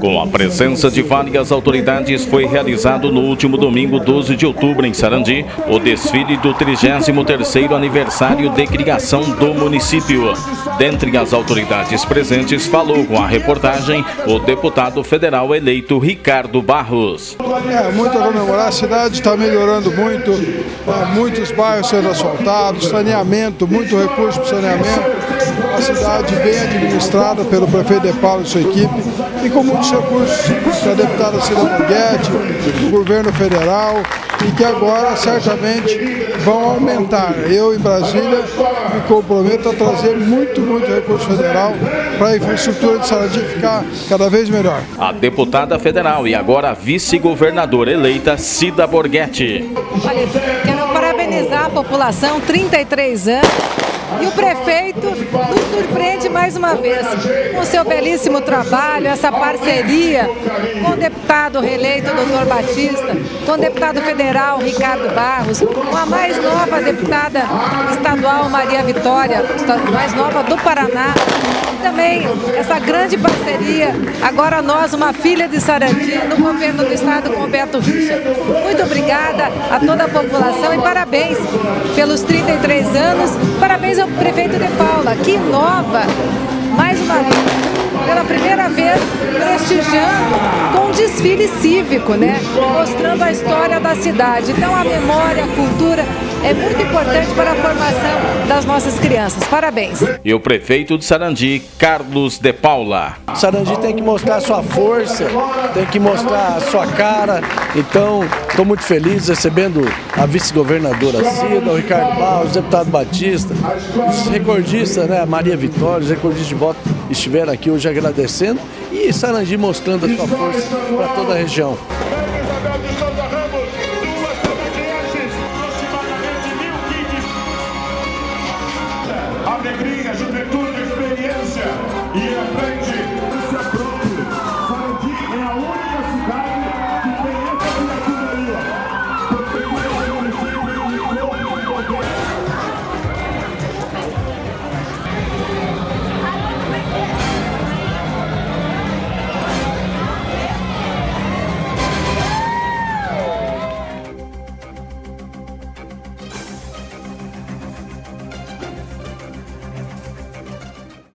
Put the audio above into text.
Com a presença de várias autoridades, foi realizado no último domingo, 12 de outubro, em Sarandi, o desfile do 33º aniversário de criação do município. Dentre as autoridades presentes, falou com a reportagem o deputado federal eleito Ricardo Barros. É muito a comemorar, a cidade está melhorando muito, é, muitos bairros sendo asfaltados, saneamento, muito recurso para saneamento, a cidade bem administrada pelo prefeito De Paulo e sua equipe e com muitos recursos da deputada Cida Borghetti, do governo federal e que agora certamente vão aumentar. Eu em Brasília me comprometo a trazer muito, muito recurso federal para a infraestrutura de Sarandi ficar cada vez melhor. A deputada federal e agora vice-governadora eleita Cida Borghetti. Olha, quero parabenizar a população, 33 anos. E o prefeito mais uma vez com seu belíssimo trabalho, essa parceria com o deputado reeleito, doutor Batista, com o deputado federal, Ricardo Barros, com a mais nova deputada estadual, Maria Vitória, mais nova do Paraná, também essa grande parceria, agora nós, uma filha de Sarandi, no governo do estado com Beto Richa. Muito obrigada a toda a população e parabéns pelos 33 anos, parabéns ao prefeito de Paula, que inova mais uma vez pela primeira vez prestigiando com desfile cívico, né? Mostrando a história da cidade. Então a memória, a cultura é muito importante para a formação das nossas crianças. Parabéns. E o prefeito de Sarandi, Carlos de Paula. Sarandi tem que mostrar sua força, tem que mostrar a sua cara. Então, estou muito feliz recebendo a vice-governadora Cida, o Ricardo Barros, o deputado Batista, os recordistas, né, a Maria Vitória, os recordistas de voto estiveram aqui hoje agradecendo e Sarandi mostrando a sua força para toda a região. Alegria, juventude, experiência